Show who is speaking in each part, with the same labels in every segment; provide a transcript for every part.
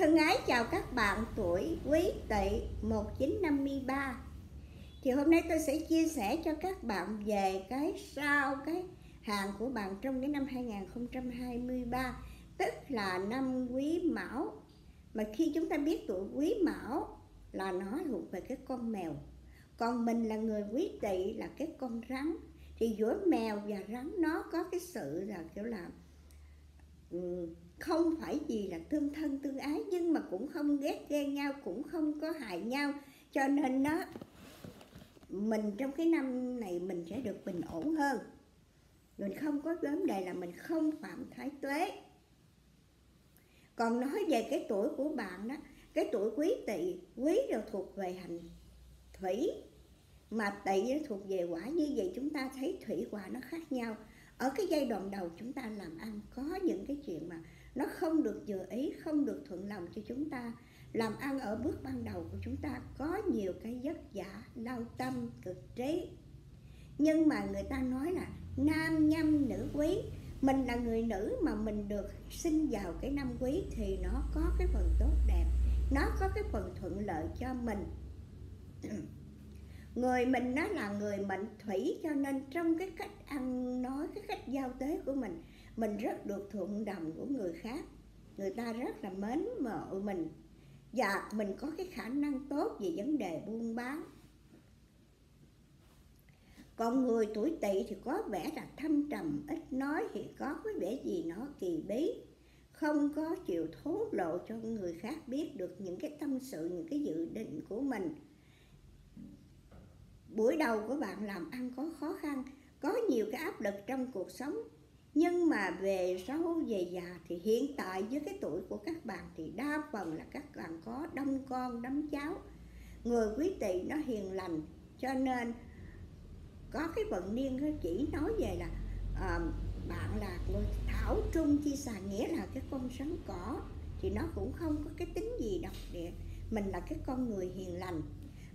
Speaker 1: Thân ái chào các bạn, tuổi Quý Tỵ 1953 Thì hôm nay tôi sẽ chia sẻ cho các bạn về cái sao cái hàng của bạn trong cái năm 2023 Tức là năm Quý Mão. Mà khi chúng ta biết tuổi Quý Mão là nó thuộc về cái con mèo. Còn mình là người Quý Tỵ là cái con rắn. Thì giữa mèo và rắn nó có cái sự là kiểu là ừ, không phải gì là tương thân tương ái, nhưng mà cũng không ghét ghen nhau, cũng không có hại nhau. Cho nên nó mình trong cái năm này mình sẽ được bình ổn hơn. Mình không có vấn đề là mình không phạm thái tuế. Còn nói về cái tuổi của bạn đó cái tuổi quý tỵ, quý đều thuộc về hành thủy. Mà tỵ nó thuộc về quả, như vậy chúng ta thấy thủy quả nó khác nhau. Ở cái giai đoạn đầu chúng ta làm ăn, có những cái chuyện mà nó không được vừa ý, không được thuận lòng cho chúng ta. Làm ăn ở bước ban đầu của chúng ta có nhiều cái vất vả, đau tâm, cực trí. Nhưng mà người ta nói là nam nhâm nữ quý. Mình là người nữ mà mình được sinh vào cái năm quý thì nó có cái phần tốt đẹp, nó có cái phần thuận lợi cho mình. Người mình nó là người mệnh thủy cho nên trong cái cách ăn nói, cái cách giao tế của mình mình rất được thuận đồng của người khác. Người ta rất là mến mộ mình. Và mình có cái khả năng tốt về vấn đề buôn bán. Còn người tuổi tỵ thì có vẻ là thâm trầm, ít nói thì có cái vẻ gì nó kỳ bí. Không có chịu thố lộ cho người khác biết được những cái tâm sự, những cái dự định của mình. Buổi đầu của bạn làm ăn có khó khăn, có nhiều cái áp lực trong cuộc sống nhưng mà về sau về già thì hiện tại với cái tuổi của các bạn thì đa phần là các bạn có đông con đấm cháu. Người quý tỵ nó hiền lành cho nên có cái vận niên nó chỉ nói về là uh, bạn là người thảo trung chi xà nghĩa là cái con rắn cỏ thì nó cũng không có cái tính gì độc địa mình là cái con người hiền lành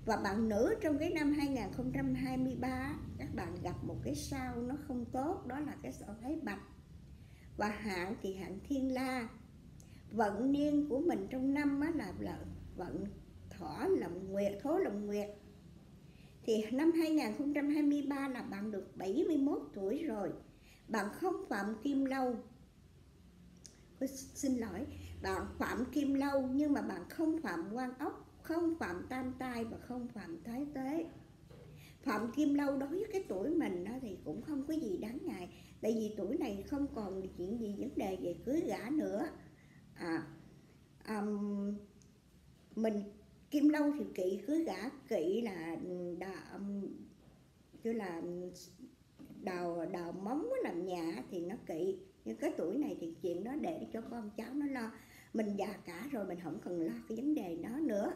Speaker 1: và bạn nữ trong cái năm 2023 các bạn gặp một cái sao nó không tốt đó là cái sao thái bạch. Và hạn thì hạn thiên la. Vận niên của mình trong năm á là, là vận thỏ lộng nguyệt thố lộng nguyệt. Thì năm 2023 là bạn được 71 tuổi rồi. Bạn không phạm kim lâu. Xin lỗi bạn phạm kim lâu nhưng mà bạn không phạm quan ốc không phạm tam tai và không phạm thái tế. Phạm kim lâu đối với cái tuổi mình đó thì cũng không có gì đáng ngại tại vì tuổi này không còn chuyện gì vấn đề về cưới gả nữa. À um, mình kim lâu thì kỵ cưới gả kỵ là đà, um, chứ là đào đào móng làm nhà thì nó kỵ. Nhưng cái tuổi này thì chuyện đó để cho con cháu nó lo. Mình già cả rồi mình không cần lo cái vấn đề đó nữa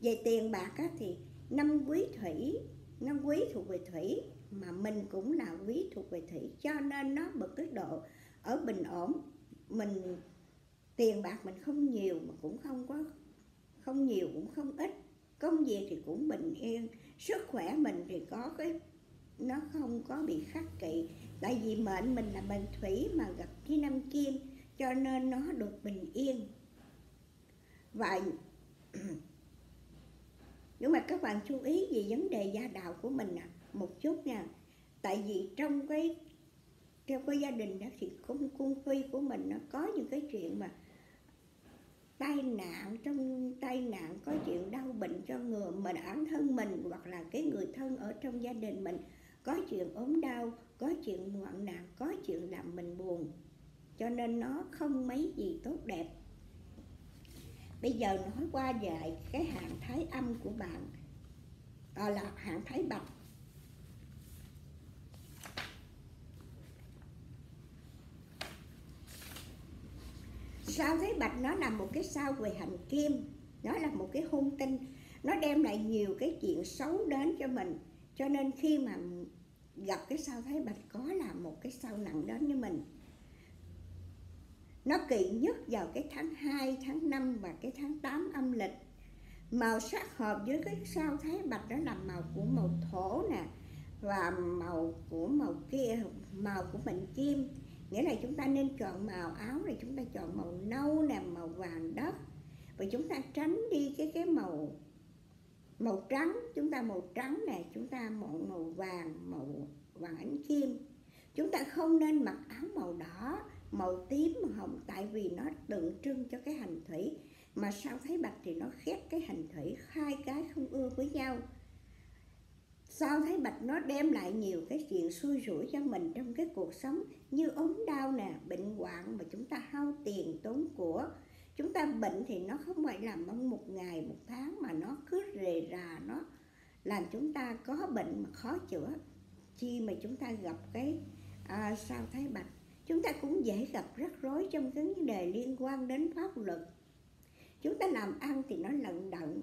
Speaker 1: về tiền bạc á, thì năm quý thủy năm quý thuộc về thủy mà mình cũng là quý thuộc về thủy cho nên nó bật cái độ ở bình ổn. Mình tiền bạc mình không nhiều mà cũng không có không nhiều cũng không ít. Công việc thì cũng bình yên sức khỏe mình thì có cái nó không có bị khắc kỵ. Tại vì mệnh mình là mệnh thủy mà gặp cái năm kim cho nên nó được bình yên. Và nhưng mà các bạn chú ý về vấn đề gia đạo của mình à, một chút nha. Tại vì trong cái theo cái gia đình đó thì cung cung phi của mình nó có những cái chuyện mà tai nạn trong tai nạn có chuyện đau bệnh cho người mà bản thân mình hoặc là cái người thân ở trong gia đình mình. Có chuyện ốm đau có chuyện hoạn nạn có chuyện làm mình buồn. Cho nên nó không mấy gì tốt đẹp bây giờ nói qua về cái hạng thái âm của bạn. À, là hạng thái bạch sao thái bạch nó là một cái sao về hành kim? Nó là một cái hung tinh. Nó đem lại nhiều cái chuyện xấu đến cho mình. Cho nên khi mà gặp cái sao thái bạch có là một cái sao nặng đến với mình nó kỵ nhất vào cái tháng 2, tháng 5 và cái tháng 8 âm lịch. Màu sắc hợp với cái sao thái bạch đó là màu của màu thổ nè và màu của màu kia màu của mệnh kim nghĩa là chúng ta nên chọn màu áo này chúng ta chọn màu nâu nè màu vàng đất và chúng ta tránh đi cái cái màu màu trắng. Chúng ta màu trắng nè chúng ta màu màu vàng màu vàng ánh kim chúng ta không nên mặc áo màu đỏ màu tím màu hồng tại vì nó tượng trưng cho cái hành thủy. Mà sao thấy bạch thì nó khét cái hành thủy hai cái không ưa với nhau. Sao thấy bạch nó đem lại nhiều cái chuyện xui rủi cho mình trong cái cuộc sống như ốm đau nè bệnh hoạn mà chúng ta hao tiền tốn của. Chúng ta bệnh thì nó không phải làm mong một ngày một tháng mà nó cứ rề rà nó làm chúng ta có bệnh mà khó chữa. Chi mà chúng ta gặp cái à, sao thái bạch chúng ta cũng dễ gặp rắc rối trong cái vấn đề liên quan đến pháp luật. Chúng ta làm ăn thì nó lận đận.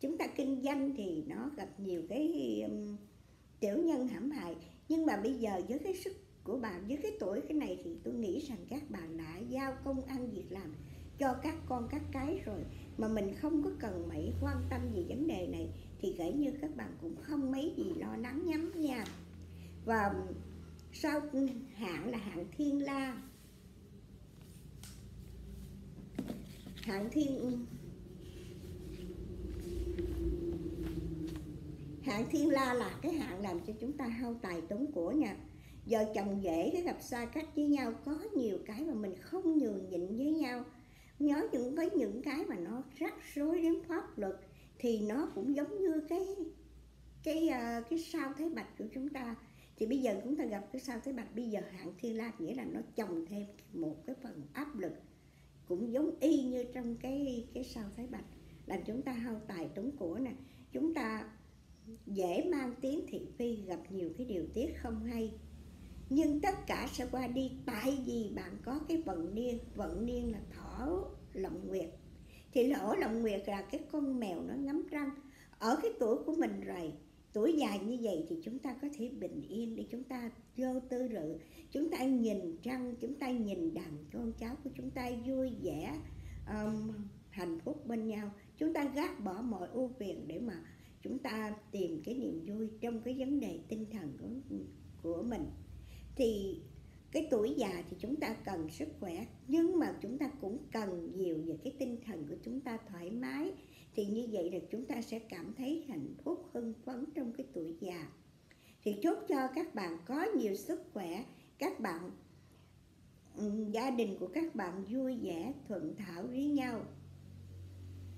Speaker 1: Chúng ta kinh doanh thì nó gặp nhiều cái um, tiểu nhân hãm hại. Nhưng mà bây giờ với cái sức của bạn với cái tuổi cái này thì tôi nghĩ rằng các bạn đã giao công ăn việc làm cho các con các cái rồi. Mà mình không có cần mấy quan tâm gì vấn đề này thì kể như các bạn cũng không mấy gì lo lắng nhắm nha. Và sau hạng là hạng thiên la. Hạng thiên hạng thiên la là cái hạng làm cho chúng ta hao tài tốn của nha. Vợ chồng dễ cái gặp xa cách với nhau, có nhiều cái mà mình không nhường nhịn với nhau. Nhớ những với những cái mà nó rắc rối đến pháp luật, thì nó cũng giống như cái cái à, cái sao thế bạch của chúng ta thì bây giờ chúng ta gặp cái sao thế bạch. Bây giờ hạng thiên la nghĩa là nó chồng thêm một cái phần áp lực cũng giống y như trong cái cái sao thái bạch. Làm chúng ta hao tài tốn của nè. Chúng ta dễ mang tiếng thị phi, gặp nhiều cái điều tiết không hay. Nhưng tất cả sẽ qua đi. Tại vì bạn có cái vận niên vận niên là thỏ lộng nguyệt. Thì lỗ lộng nguyệt là cái con mèo nó ngắm răng. Ở cái tuổi của mình rồi tuổi dài như vậy thì chúng ta có thể bình yên để chúng ta vô tư rự. Chúng ta nhìn trăng chúng ta nhìn đàn con cháu của chúng ta vui vẻ um, hạnh phúc bên nhau. Chúng ta gác bỏ mọi ưu phiền để mà chúng ta tìm cái niềm vui trong cái vấn đề tinh thần của, của mình. Thì cái tuổi già thì chúng ta cần sức khỏe nhưng mà chúng ta cũng cần nhiều về cái tinh thần của chúng ta thoải mái thì như vậy là chúng ta sẽ cảm thấy hạnh phúc, hưng phấn trong cái tuổi già. Thì chúc cho các bạn có nhiều sức khỏe, các bạn gia đình của các bạn vui vẻ, thuận thảo với nhau.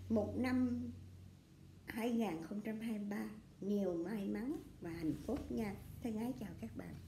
Speaker 1: Một năm 2023 nhiều may mắn và hạnh phúc nha. Thân ái chào các bạn.